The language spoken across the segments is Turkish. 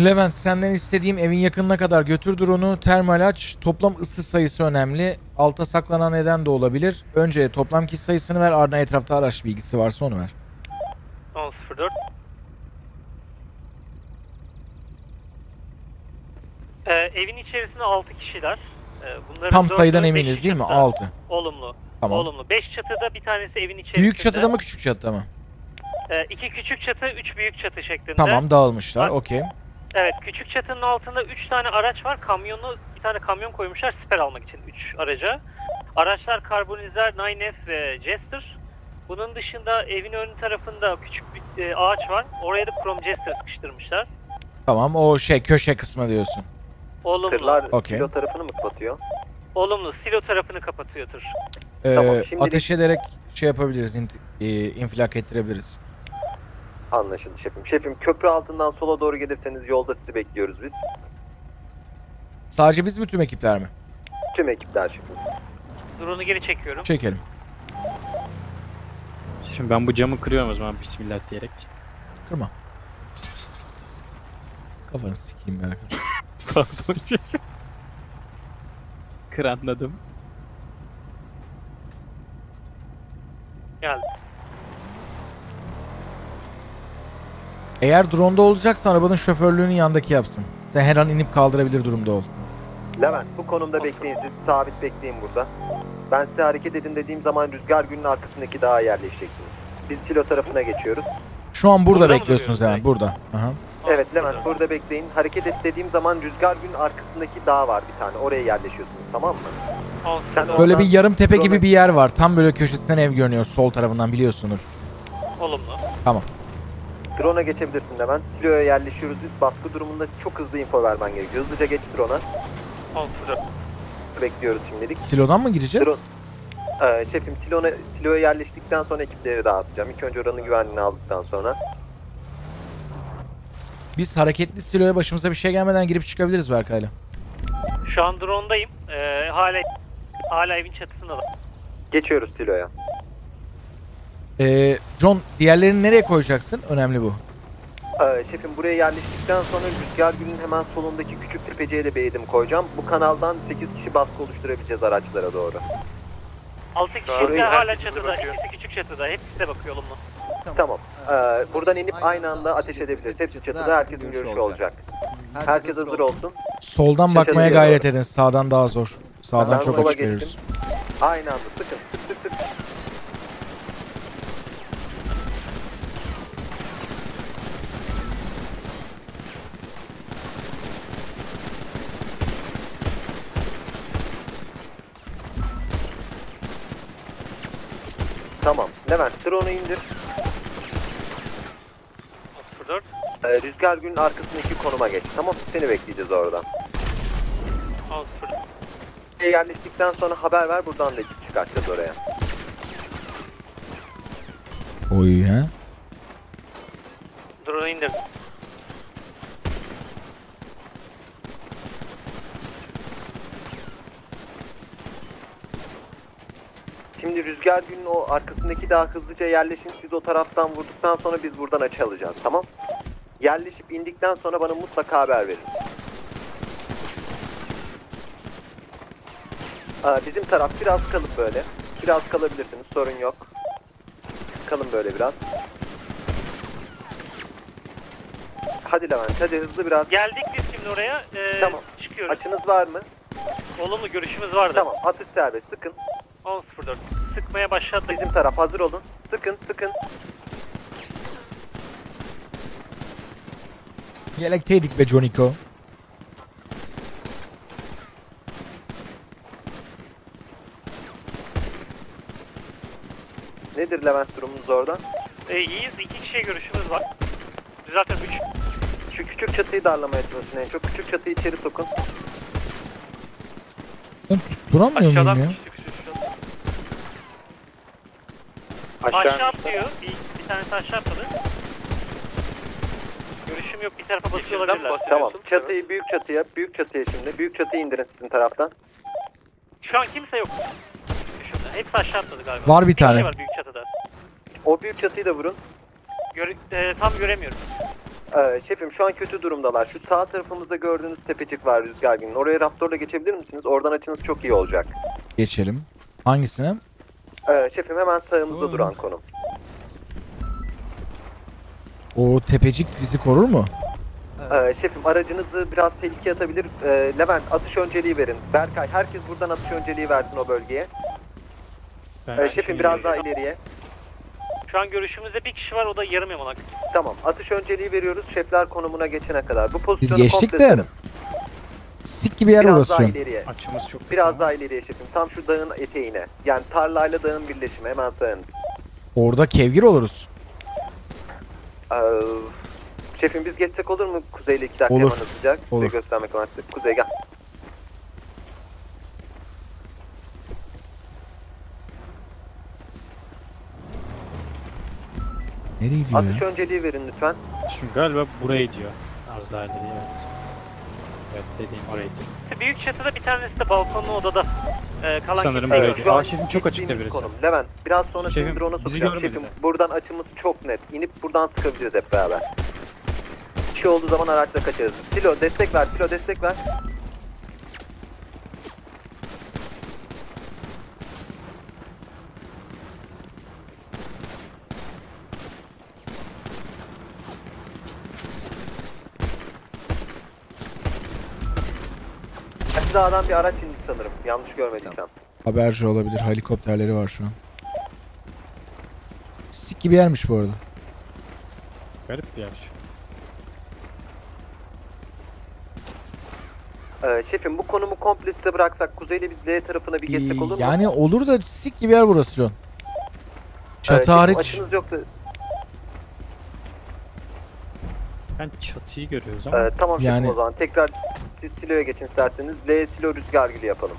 Levent senden istediğim evin yakınına kadar götür drone'u termal aç. Toplam ısı sayısı önemli. Alta saklanan neden de olabilir. Önce toplam kişi sayısını ver ardından etrafta araç bilgisi varsa onu ver. 10.04 Ee, evin içerisinde 6 kişiler. Ee, bunların Tam sayıdan eminiz değil mi? çatıda. 6. Olumlu. Tamam. Olumlu. 5 çatıda bir tanesi evin içerisinde. Büyük çatıda mı küçük çatıda mı? Ee, iki küçük çatı, 3 büyük çatı şeklinde. Tamam dağılmışlar. Okey. Evet, küçük çatının altında 3 tane araç var. Kamyonu, bir tane kamyon koymuşlar siper almak için 3 araca. Araçlar karbonizer, 9F ve Jester. Bunun dışında evin ön tarafında küçük bir e, ağaç var. Oraya da Chrome Jester sıkıştırmışlar. Tamam o şey köşe kısmı diyorsun. Olumlu. Tırlar Okey. kilo tarafını mı kapatıyor? Olumlu. Silo tarafını kapatıyor tır. Ee, Tamam, şimdilik- Ateş ederek şey yapabiliriz. int- e, infilak ettirebiliriz. Anlaşıldı şefim. Şefim köprü altından sola doğru gelirseniz yolda sizi bekliyoruz biz. Sadece biz mi tüm ekipler mi? Tüm ekipler şefim. Drone'u geri çekiyorum. Çekelim. Şimdi ben bu camı kırıyorum o zaman bismillah diyerek. Kırma. Kafanı sikeyim Berkan. Pardon. Kır anladım. Geldi. Eğer drone'da olacaksa arabanın şoförlüğünü yandaki yapsın. Sen her an inip kaldırabilir durumda ol. Levent bu konumda bekleyin siz sabit bekleyin burada. Ben size hareket edin dediğim zaman rüzgar günün arkasındaki dağa yerleşeceksiniz. Biz silo tarafına geçiyoruz. Şu an burada Burada bekliyorsunuz hemen. Burada. Aha. Evet Levent burada bekleyin. Hareket et dediğim zaman rüzgar günün arkasındaki dağ var bir tane. Oraya yerleşiyorsunuz tamam mı? Sen 10.04 Böyle bir yarım tepe gibi bir yer var. Tam böyle köşesinden ev görünüyor. Sol tarafından biliyorsunuz. Olumlu. Drone'a geçebilirsin Levent. Silo'ya yerleşiyoruz biz. Baskı durumunda çok hızlı info vermen gerekiyor. Hızlıca geç drone'a. 10.04 Bekliyoruz şimdilik. Silodan mı gireceğiz? Drone- Ee, şefim silona, siloya yerleştikten sonra ekipleri dağıtacağım. İlk önce oranın güvenliğini aldıktan sonra. Biz hareketli siloya başımıza bir şey gelmeden girip çıkabiliriz Berkay'la. Şu an drone'dayım. Ee, hala hala evin çatısında da. Geçiyoruz siloya. Ee, John diğerlerini nereye koyacaksın? Önemli bu. Ee, şefim buraya yerleştikten sonra rüzgar günün hemen solundaki küçük tepeciye de bir eğitim koyacağım. Bu kanaldan 8 kişi baskı oluşturabileceğiz araçlara doğru. 6 kişi Doğru. de hala çatıda. İkisi küçük çatıda. Hepsi de bakıyor olumlu. Tamam. Ee, buradan inip aynı anda ateş edebiliriz. Hepsi çatıda herkesin görüşü olacak. Herkes hazır olsun. Soldan Şaşırtıcı bakmaya doğru. gayret edin. Sağdan daha zor. Sağdan Ben çok açık veriyoruz. Aynı anda sıkın. Sık sık sık. Tamam. Levent drone'u indir. 04 Ee, rüzgar günün arkasındaki konuma geç. Tamam seni bekleyeceğiz oradan. 10 Buraya yerleştikten sonra haber ver buradan da ekip çıkartacağız oraya. Oy ha. Drone'u indir. Şimdi rüzgar günün o arkasındaki daha hızlıca yerleşin. Siz o taraftan vurduktan sonra biz buradan açı alacağız tamam? Yerleşip indikten sonra bana mutlaka haber verin. Aa, bizim taraf biraz kalıp böyle. Biraz kalabilirsiniz sorun yok. Kalın böyle biraz. Hadi Levent hadi hızlı biraz. Geldik biz şimdi oraya. Ee, Tamam. Çıkıyoruz. Açınız var mı? Olumlu görüşümüz vardı. Tamam atış serbest sıkın. 10.04 Sıkmaya başladık. Bizim taraf hazır olun. Sıkın sıkın. Yelekteydik be Jonico. Nedir Levent durumunuz orada? Ee, iyiyiz. iki kişiye görüşümüz var. Zaten 3. Şu küçük çatıyı darlamaya çalışın en çok. Küçük çatıyı içeri sokun. Ben tutturamıyor muyum ya? düştük Aşağı atlıyor. Bir, bir tanesi aşağı atladı. Görüşüm yok. Bir tarafa basıyor olabilirler. Tamam. Çatıyı büyük çatıya, büyük çatıya şimdi. Büyük çatıyı indirin sizin taraftan. Şu an kimse yok. Düşünün. Hepsi aşağı atladı galiba. Var bir tane. kişi var büyük çatıda. O büyük çatıyı da vurun. Göre, e, tam göremiyorum. Ee, şefim şu an kötü durumdalar. Şu sağ tarafımızda gördüğünüz tepecik var rüzgar günün. Oraya raptorla geçebilir misiniz? Oradan açınız çok iyi olacak. Geçelim. Hangisine? Ee, şefim hemen sağımızda duran konum. O tepecik bizi korur mu? Ee, şefim aracınızı biraz tehlikeye atabilir. Ee, Levent atış önceliği verin. Berkay herkes buradan atış önceliği versin o bölgeye. Ee, şefim biraz daha ileriye. Şu an görüşümüzde bir kişi var o da yarım yamalak. Tamam atış önceliği veriyoruz şefler konumuna geçene kadar. Bu Biz pozisyonu geçtik komple de sarın. Sik gibi yer Biraz orası daha an. ileriye. Açımız çok Biraz daha ileriye şefim. Tam şu dağın eteğine. Yani tarlayla dağın birleşimi. Hemen sağın. Orada kevgir oluruz. Ee, şefim biz geçsek olur mu? Kuzeyle iki dakika Olur. hemen hızlıca. Size Olur. göstermek amaçlı. Kuzey gel. Nereye gidiyor Atış ya? önceliği verin lütfen. Şimdi galiba buraya gidiyor. Az daha ileri evet. Evet dediğim oraya gidiyor. Büyük çatıda bir tanesi de balkonlu odada. Ee, kalan Sanırım kimse böyle yok. gidiyor. şu an Aa, şefim çok açıkta birisi. Konum. Levent biraz sonra Şefim, şimdi drone'a bizi sokacağım. görmedi Şefim de. buradan açımız çok net. İnip buradan sıkabiliriz hep beraber. Bir şey olduğu zaman araçla kaçarız. Silo destek ver. Silo destek ver. Dağdan bir araç indi sanırım. Yanlış görmediysem. Haberci olabilir. Helikopterleri var şu an. Sik gibi yermiş bu arada. Garip bir yer. Ee, şefim bu konumu komple size bıraksak kuzeyle biz L tarafına bir geçsek olur mu? yani olur da sik gibi yer burası şu an. Ee, Çatı şefim, hariç. Açınız yoksa Ben çatıyı görüyoruz ama. Ee, tamam şefim Yani- o zaman. Tekrar siz siloya geçin isterseniz. L silo rüzgar gülü yapalım.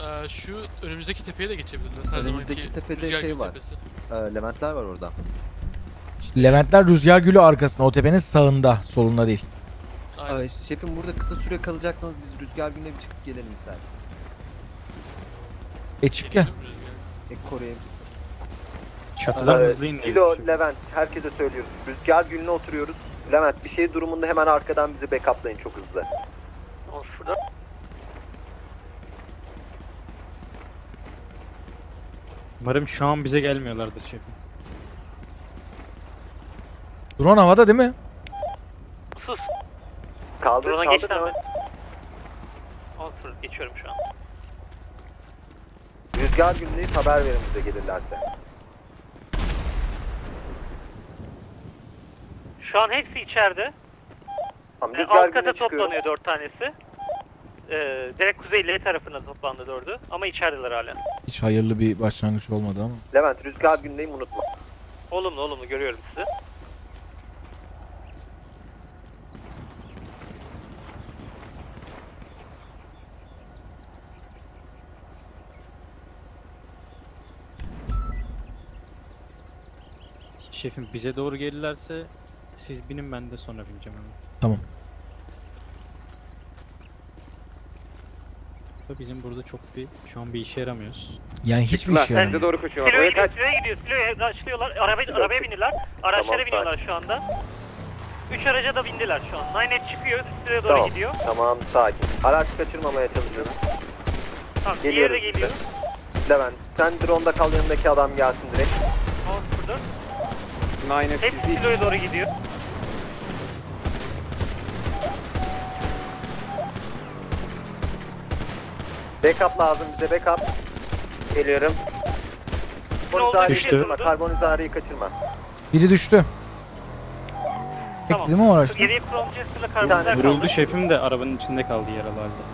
Ee, şu önümüzdeki tepeye de geçebilirler. Her Önümüzdeki zamanki tepede rüzgar şey gülü var. tepesi. Ee, Leventler var orada. Leventler rüzgar gülü arkasında. O tepenin sağında. Solunda değil. Aynen. Ee, şefim burada kısa süre kalacaksanız biz rüzgar gününe bir çıkıp gelelim ister. E çık rüzgar. E koruyabilirsin. Çatıdan Ee, hızlı indi. Silo, Levent herkese söylüyoruz. Rüzgar gülüne oturuyoruz. Levent bir şey durumunda hemen arkadan bizi backuplayın çok hızlı. Şurada. Umarım şu an bize gelmiyorlardır şefim. Drone havada değil mi? Sus. Kaldır Drone'a kaldır. geçti? 10 geçiyorum şu an. Rüzgar gülüne haber verin bize gelirlerse. Şu an hepsi içeride. Tamam, Ee, rüzgar alt gülüne kata çıkıyoruz. toplanıyor dört tanesi. Ee, direkt kuzey L tarafına toplandı dördü. Ama içerideler hala. Hiç hayırlı bir başlangıç olmadı ama. Levent rüzgar gününeyi unutma. Olumlu olumlu görüyorum sizi. Şefim bize doğru gelirlerse siz binin ben de sonra bineceğim hemen. Tamam. Da Bizim burada çok bir şu an bir işe yaramıyoruz. Yani hiçbir işe yaramıyor. doğru koşuyorlar. Silo'ya gidiyor. Silo'ya gidiyor, Silo'ya açılıyorlar. Arabaya, arabaya biniyorlar. Araçlara Tamam, biniyorlar şu anda. Üç araca da bindiler şu an. Ninet çıkıyor, Silo'ya doğru Tamam. gidiyor. Tamam sakin. Araç kaçırmamaya çalışıyoruz. Tamam, diğeri de Geliyoruz geliyor. Levent sen drone'da kal yanındaki adam gelsin direkt. 10 Hepsi Silo'ya doğru gidiyor. Backup lazım bize backup. Geliyorum. Düştü. kaçırma, karbonizareyi kaçırma. Biri düştü. Tamam. Mi araçta? Geriye Chrome Jester'la tane karbonizler Vuruldu kaldı. şefim de arabanın içinde kaldı yaralı halde.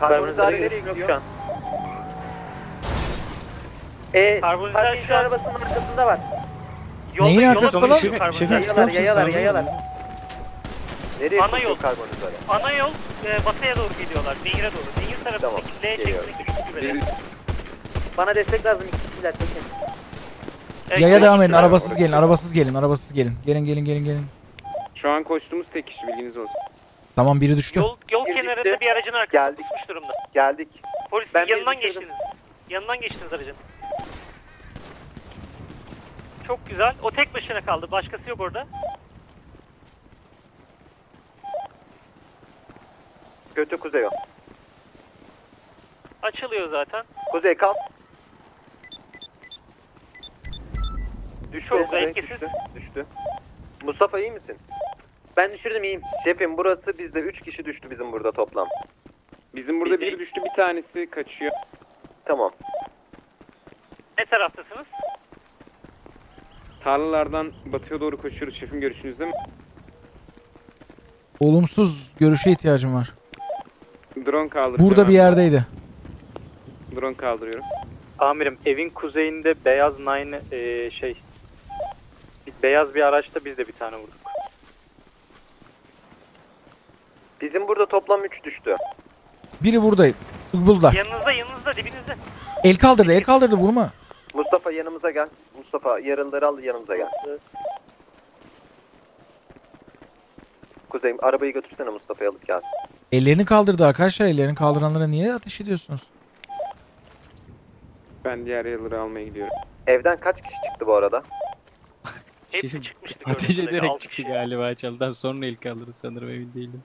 Karbonizare nereye gidiyor? E, Karbonizler şu an arabasının arkasında var. yolda, Neyin yola arkasında lan? Şefim, karbonizler. şefim Yayalar, yayalar, yayalar. Nereye Ana gidiyor yol. karbonizare? Ana yol e, batıya doğru gidiyorlar. Nehire doğru. Nehir tarafındaki L şeklindeki. Bana destek lazım iki kişiler tekin. Ee, Yaya devam edin. Arabasız gelin. Arabasız gelin. Arabasız gelin. Gelin gelin gelin gelin. Şu an koştuğumuz tek kişi bilginiz olsun. Tamam biri düştü. Yol, yol kenarında bir aracın arkasına Geldik. tutmuş durumda. Geldik. Polis Ben yanından birlikte- geçtiniz. Yanından geçtiniz aracın. Çok güzel. O tek başına kaldı. Başkası yok orada. Kötü kuzey o. Açılıyor zaten. Kuzey kalk. Düştü. Çok. Düştü. düştü. Mustafa iyi misin? Ben düşürdüm iyiyim. Şefim burası bizde 3 kişi düştü bizim burada toplam. Bizim burada biri düştü bir tanesi kaçıyor. Tamam. Ne taraftasınız? Tarlalardan batıya doğru koşuyoruz şefim görüşünüzde mi? Olumsuz görüşe ihtiyacım var. Drone kaldırıyorum. Burada bir yerdeydi. Drone kaldırıyorum. Amirim evin kuzeyinde beyaz nine e, şey bir- beyaz bir araçta biz de bir tane vurduk. Bizim burada toplam 3 düştü. Biri buradaydı. Buldular. Yanınızda yanınızda dibinizde. El kaldırdı, el kaldırdı vurma. Mustafa yanımıza gel. Mustafa yaralıları al yanımıza gel. Kuzey arabayı götürsene Mustafa'yı alıp gel. Ellerini kaldırdı arkadaşlar. Ellerini kaldıranlara niye ateş ediyorsunuz? Ben diğer yaraları almaya gidiyorum. Evden kaç kişi çıktı bu arada? Hepsi çıkmıştı. Ateş kadarıyla, ederek altı çıktı kişi. galiba çaldan sonra ilk kaldırdı sanırım emin değilim.